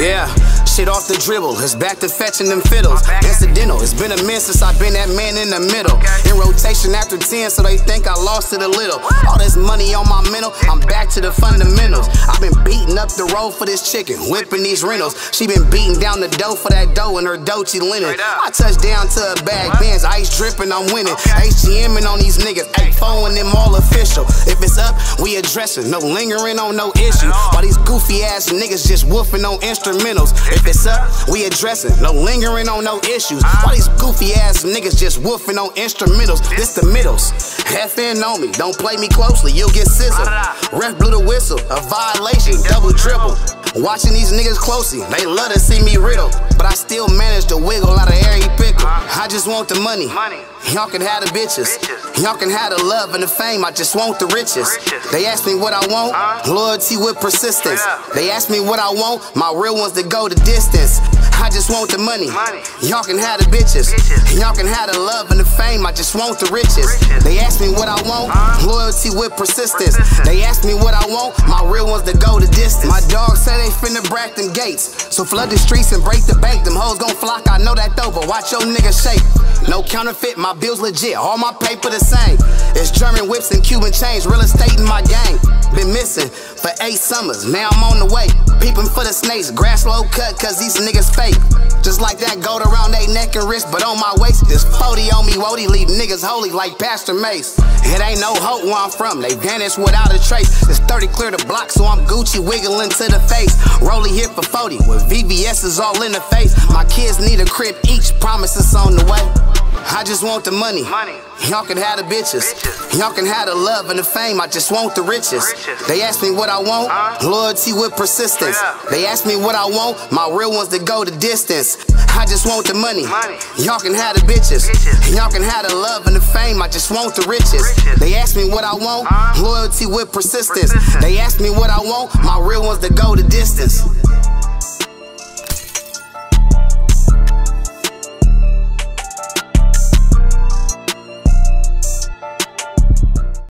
Yeah, shit off the dribble. It's back to fetching them fiddles. Incidental. It's been a minute since I've been that man in the middle. In rotation after 10, so they think I lost it a little. All this money on my mental, I'm back to the fundamentals. I've been beating up the road for this chicken, whipping these rentals. She been beating down the dough for that dough in her Dolce linen. I touch down to a bag, bands, ice dripping, I'm winning. HGMing on these niggas, ain't and them all official. If it's up, we addressing. No lingering on no issue. While these goofy ass niggas just woofing on instrumentals. If it's up, we addressing. No lingering on no issues. While these goofy ass niggas just woofing on instrumentals. This the middles. FN on me. Don't play me closely, you'll get sizzled. Ref blew the whistle. A violation, double triple. Watching these niggas closely, they love to see me riddle. But I still manage to wiggle out just want the money. Y'all can have the bitches. Y'all can have the love and the fame. I just want the riches. They ask me what I want. Loyalty with persistence. They ask me what I want. My real ones that go the distance. I just want the money. Y'all can have the bitches. Y'all can have the love and the fame. I just want the riches. They ask me what I want. Loyalty with persistence. They ask me what I want. My real ones that go the distance. My they finna brack them gates. So flood the streets and break the bank. Them hoes gon' flock. I know that though, but watch your nigga shake. No counterfeit. My bills legit. All my paper the same. It's German whips and Cuban chains. Real estate in my gang. Been missing for eight summers. Now I'm on the way. Peeping for the snakes. Grass low cut cause these niggas fake. Just like that gold around they neck and wrist, but on my waist, this 40 on me, Wody leave niggas holy like Pastor Mase. It ain't no hope where I'm from, they vanish without a trace. It's 30 clear the block, so I'm Gucci wiggling to the face. Rolly hit for 40, with VVS is all in the face. My kids need a crib each, promises on the way. I just want the money. Y'all can have the bitches. Y'all can have the love and the fame. I just want the riches. They ask me what I want. Loyalty with persistence. They ask me what I want. My real ones that go the distance. I just want the money. Y'all can have the bitches. Y'all can have the love and the fame. I just want the riches. They ask me what I want. Loyalty with persistence. They ask me what I want. My real ones that go the distance.